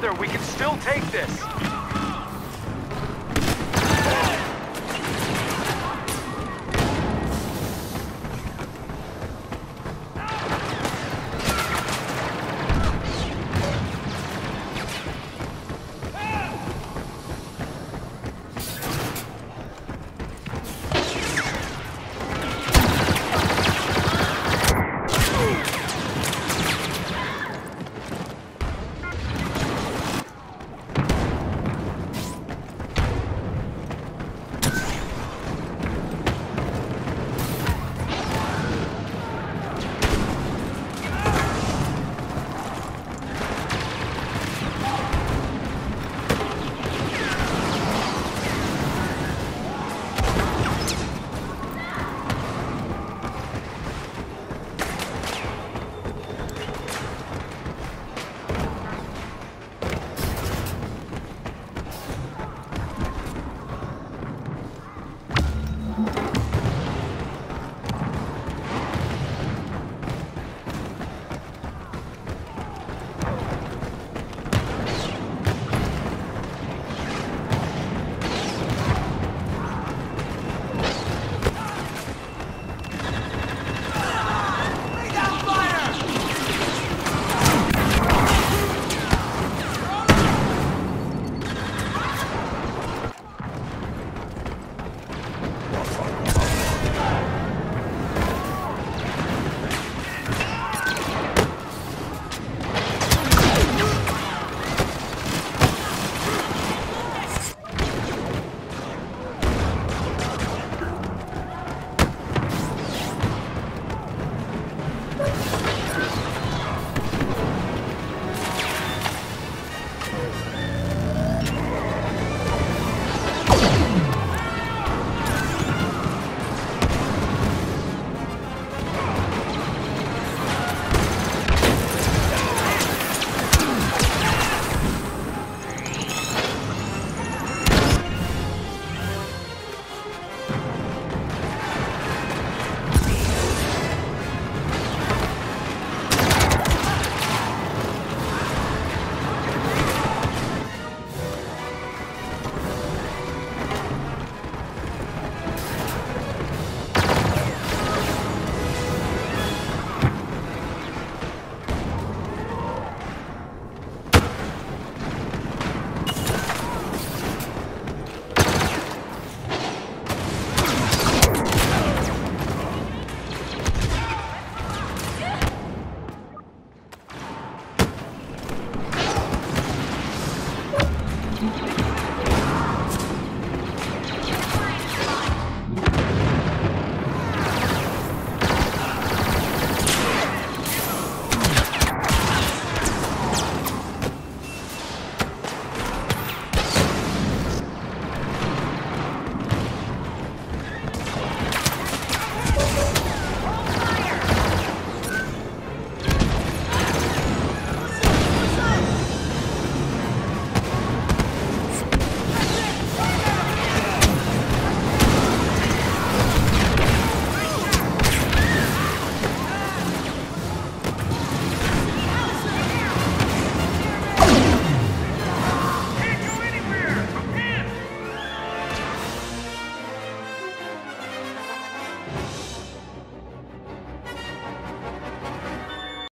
together, we can still take this.